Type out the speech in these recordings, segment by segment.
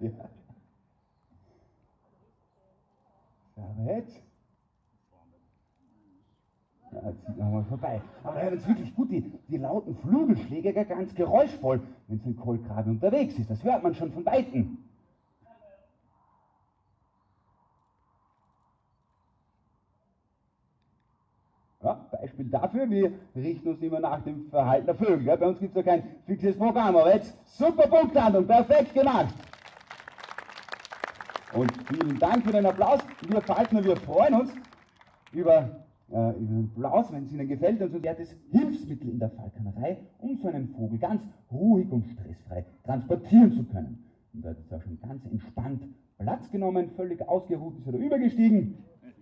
Ja. Jetzt? Ja, jetzt zieht nochmal vorbei. Aber da hören uns wirklich gut die, die lauten Flügelschläge ganz geräuschvoll, wenn es ein Kohlgrabe unterwegs ist. Das hört man schon von Weitem. Ja, Beispiel dafür, wir richten uns immer nach dem Verhalten der Vögel. Bei uns gibt es ja kein fixes Programm, aber jetzt super Punktlandung, perfekt gemacht. Und vielen Dank für den Applaus. Wir Falkner, wir freuen uns über, äh, den Applaus, wenn es Ihnen gefällt. Also das Hilfsmittel in der Falknerei, um so einen Vogel ganz ruhig und stressfrei transportieren zu können. Und da hat es auch schon ganz entspannt Platz genommen, völlig ausgeruht ist er übergestiegen.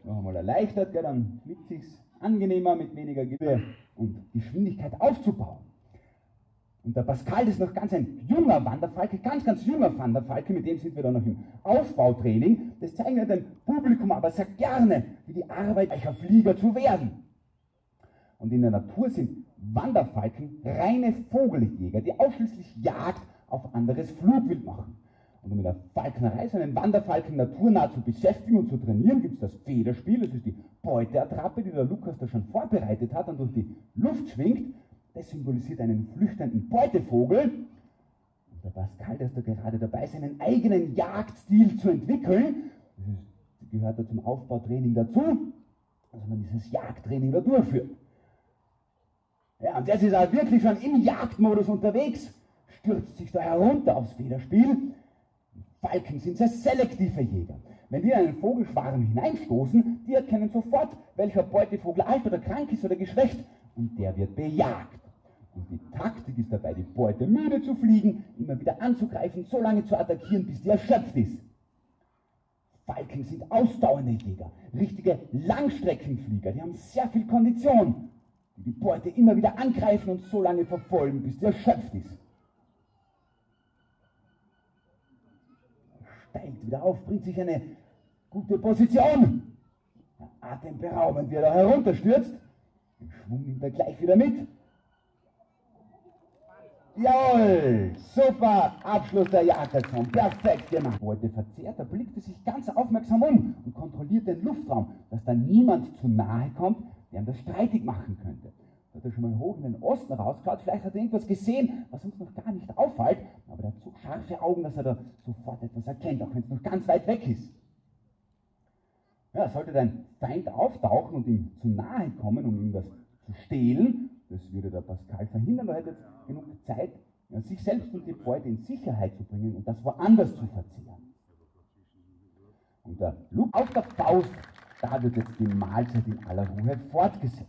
Noch einmal erleichtert, gell, dann fliegt sich's angenehmer, mit weniger Gebühr und Geschwindigkeit aufzubauen. Und der Pascal ist noch ganz ein junger Wanderfalke, ganz, ganz junger Wanderfalke, mit dem sind wir dann noch im Aufbautraining. Das zeigen wir dem Publikum aber sehr gerne, wie die Arbeit eicher Flieger zu werden. Und in der Natur sind Wanderfalken reine Vogeljäger, die ausschließlich Jagd auf anderes Flugwild machen. Und um in der Falknerei seinen Wanderfalken naturnah zu beschäftigen und zu trainieren, gibt es das Federspiel, das ist die Beuteattrappe, die der Lukas da schon vorbereitet hat und durch die Luft schwingt. Das symbolisiert einen flüchtenden Beutevogel. Und der Pascal, der ist da gerade dabei, seinen eigenen Jagdstil zu entwickeln. Das gehört da zum Aufbautraining dazu, dass man dieses Jagdtraining da durchführt. Ja, und das ist auch wirklich schon im Jagdmodus unterwegs, stürzt sich da herunter aufs Federspiel Falken sind sehr selektive Jäger. Wenn die in einen Vogelschwarm hineinstoßen, die erkennen sofort, welcher Beutevogel alt oder krank ist oder geschwächt und der wird bejagt. Und die Taktik ist dabei, die Beute müde zu fliegen, immer wieder anzugreifen, so lange zu attackieren, bis die erschöpft ist. Falken sind ausdauernde Jäger, richtige Langstreckenflieger, die haben sehr viel Kondition, die die Beute immer wieder angreifen und so lange verfolgen, bis die erschöpft ist. steigt wieder auf, bringt sich eine gute Position. Atemberaubend, wie er da herunterstürzt. Den Schwung nimmt er gleich wieder mit. Jawohl, super Abschluss der Jagdaktion, perfekt gemacht. Wollte verzehrt, er blickte sich ganz aufmerksam um und kontrollierte den Luftraum, dass da niemand zu nahe kommt, der ihm das streitig machen könnte hat er schon mal hoch in den Osten rausgeschaut. Vielleicht hat er irgendwas gesehen, was uns noch gar nicht auffällt. Aber er hat so scharfe Augen, dass er da sofort etwas erkennt, auch wenn es noch ganz weit weg ist. Ja, sollte dein Feind auftauchen und ihm zu nahe kommen, um ihm das zu stehlen, das würde der Pascal verhindern. Er hätte jetzt genug Zeit, sich selbst und die Beute in Sicherheit zu bringen und das woanders zu verzehren. Und der Luke auf der Faust, da wird jetzt die Mahlzeit in aller Ruhe fortgesetzt.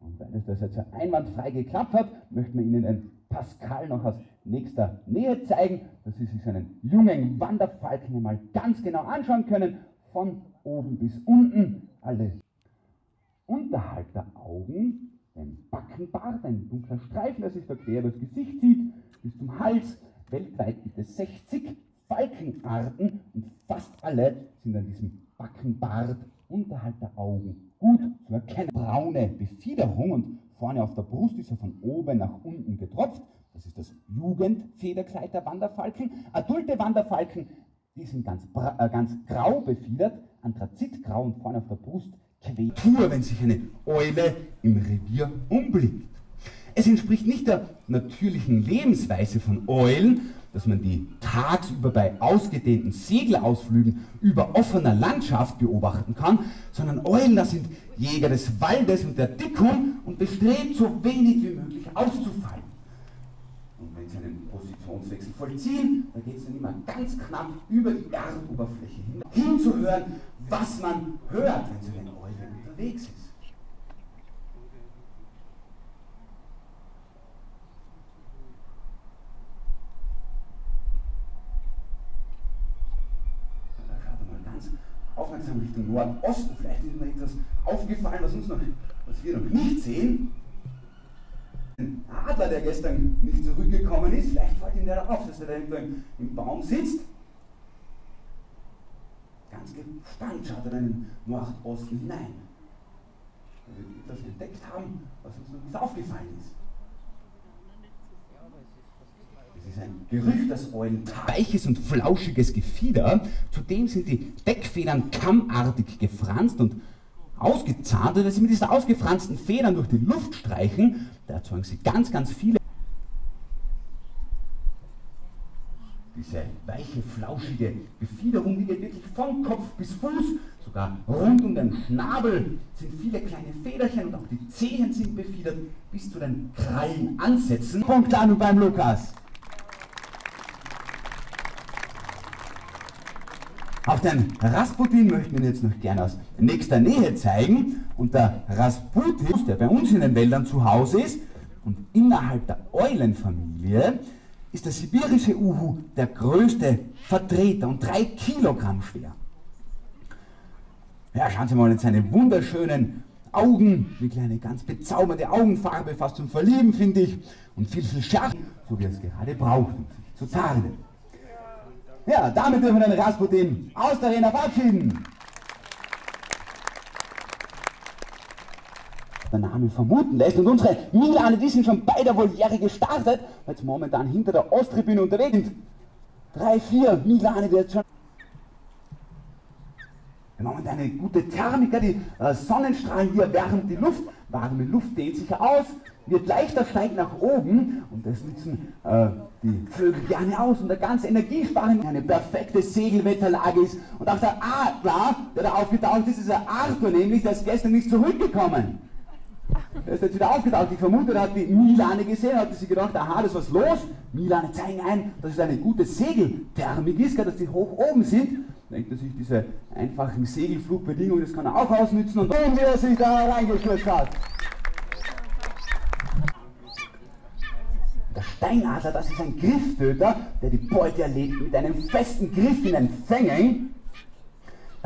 Und weil das jetzt einwandfrei geklappt hat, möchten wir Ihnen den Pascal noch aus nächster Nähe zeigen, dass Sie sich seinen jungen Wanderfalken einmal ganz genau anschauen können, von oben bis unten. Alle unterhalb der Augen, den Backenbart, ein dunkler Streifen, der sich da quer übers Gesicht zieht, bis zum Hals. Weltweit gibt es 60 Falkenarten und fast alle sind an diesem Backenbart unterhalb der Augen gut zu erkennen. Braune Befiederung und vorne auf der Brust ist er von oben nach unten getropft. Das ist das Jugendfederkleid der Wanderfalken. Adulte Wanderfalken, die sind ganz, äh, ganz grau befiedert, anthrazitgrau und vorne auf der Brust Quetur, wenn sich eine Eule im Revier umblickt. Es entspricht nicht der natürlichen Lebensweise von Eulen, dass man die tagsüber bei ausgedehnten Segelausflügen über offener Landschaft beobachten kann, sondern Eulen, das sind Jäger des Waldes und der Dickung und bestrebt, so wenig wie möglich auszufallen. Positionswechsel vollziehen, dann geht es dann immer ganz knapp über die Erdoberfläche hin, hinzuhören, was man hört, wenn so eine Eule unterwegs ist. aufmerksam Richtung Nordosten. Vielleicht ist mir etwas aufgefallen, was, uns noch, was wir noch nicht sehen. Ein Adler, der gestern nicht zurückgekommen ist, vielleicht fällt ihm der auf, dass er da irgendwo im, Baum sitzt. Ganz gespannt schaut er dann in den Nordosten hinein. Er wird etwas entdeckt haben, was uns noch nicht aufgefallen ist. Es ist ein Gerücht, dass Eulen weiches und flauschiges Gefieder, zudem sind die Deckfedern kammartig gefranst und ausgezahnt und wenn sie mit diesen ausgefransten Federn durch die Luft streichen, da erzeugen sie ganz, ganz viele Diese weiche, flauschige Befiederung, die geht wirklich von Kopf bis Fuß, sogar rund um den Schnabel sind viele kleine Federchen und auch die Zehen sind befiedert, bis zu den Krallenansätzen. Punkt an beim Lukas. Auch den Rasputin möchten wir jetzt noch gerne aus nächster Nähe zeigen. Und der Rasputin, der bei uns in den Wäldern zu Hause ist und innerhalb der Eulenfamilie, ist der sibirische Uhu der größte Vertreter und drei Kilogramm schwer. Ja, schauen Sie mal in seine wunderschönen Augen, wirklich eine ganz bezaubernde Augenfarbe, fast zum Verlieben, finde ich, und viel, viel scharf, so wie er es gerade braucht, um sich zu tarnen. Ja, damit dürfen wir den Rasputin aus der Arena verabschieden. Der Name vermuten lässt. Und unsere Milane, die sind schon bei der Voliere gestartet, weil jetzt momentan hinter der Osttribüne unterwegs sind. Drei, vier Milane, die jetzt schon. Wir haben eine gute Thermik, die äh, Sonnenstrahlen hier wärmt die Luft, warme Luft dehnt sich aus, wird leichter, steigt nach oben und das nutzen äh, die Vögel gerne aus und der ganze Energiesparende eine perfekte Segelwetterlage ist und auch der Adler, der da aufgetaucht ist, ist der Arthur nämlich, der ist gestern nicht zurückgekommen. Er ist jetzt wieder aufgetaucht. Ich vermute, er hat die Milane gesehen, hat sich gedacht, aha, das ist was los. Milane zeigen ein, dass es eine gute Segelthermik ist, dass die hoch oben sind. Denkt er sich, diese einfachen Segelflugbedingungen, das kann er auch ausnützen und sehen, wie er sich da reingestürzt hat. Der Steinadler, das ist ein Grifftöter, der die Beute erlegt mit einem festen Griff in den Fängen.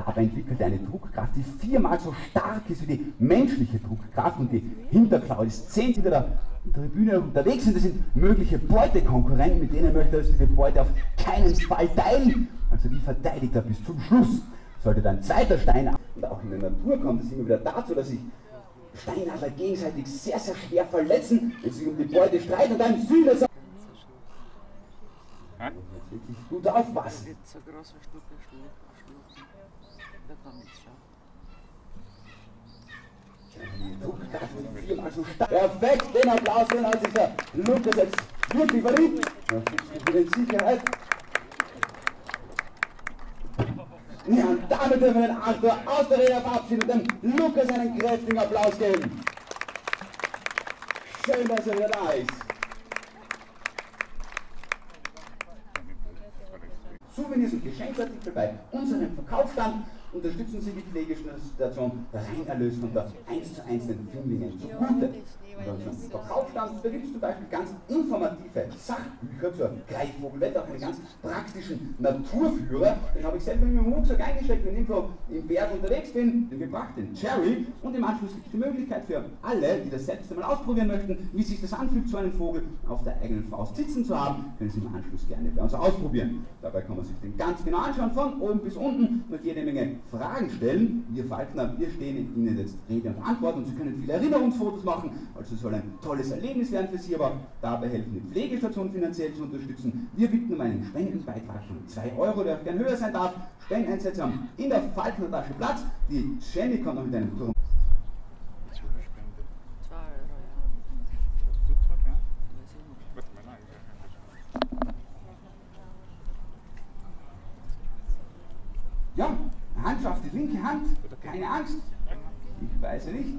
Dabei entwickelt er eine Druckkraft, die viermal so stark ist wie die menschliche Druckkraft und die Hinterklaue ist zehn hinter der Tribüne unterwegs sind. Das sind mögliche Beutekonkurrenten, mit denen möchte er die Beute auf keinen Fall teilen. Also wie verteidigt er bis zum Schluss? Sollte dann zweiter Stein und auch in der Natur kommt es immer wieder dazu, dass sich Steinadler gegenseitig sehr, sehr schwer verletzen, wenn sie sich um die Beute streiten und dann Sühne sagen. Wirklich gut aufpassen. so große Stücke schlucken. Da kann ich schon. Perfekt, den Applaus, den hat sich der Lukas jetzt wirklich verdient. Für die Sicherheit. Ja, und damit dürfen wir den Arthur aus der Rede verabschieden und dem Lukas einen kräftigen Applaus geben. Schön, dass er wieder da ist. Souvenirs und Geschenkartikel bei unserem Verkaufsstand unterstützen Sie die Pflegestation. Der Reinerlös kommt auf 1 zu 1 den Findlingen zugute. Verkaufsstand, da gibt es zum Beispiel ganz informative Sachbücher zur Greifvogelwelt, auch einen ganz praktischen Naturführer. Den habe ich selber in meinem Rucksack eingesteckt, wenn ich irgendwo im Berg unterwegs bin, den gebracht, den Cherry. Und im Anschluss gibt es die Möglichkeit für alle, die das selbst einmal ausprobieren möchten, wie sich das anfühlt, so einen Vogel auf der eigenen Faust sitzen zu haben, können Sie im Anschluss gerne bei uns ausprobieren. Dabei kann man sich den ganz genau anschauen, von oben bis unten, und jede Menge Fragen stellen. Wir Falkner, wir stehen Ihnen jetzt Rede und Antwort und Sie können viele Erinnerungsfotos machen. Also es soll ein tolles Erlebnis werden für Sie, aber dabei helfen die Pflegestation finanziell zu unterstützen. Wir bitten um einen Spendenbeitrag von 2 Euro, der gern höher sein darf. Spendeneinsätze haben in der Falkner Tasche Platz. Die Jenny kommt noch mit einem Turm. Zwei Euro, ja. Du zwar, ja? Weiß ich nicht. Warte mal, nein. Ja, Hand auf die linke Hand. Keine Angst. Ich weiß nicht.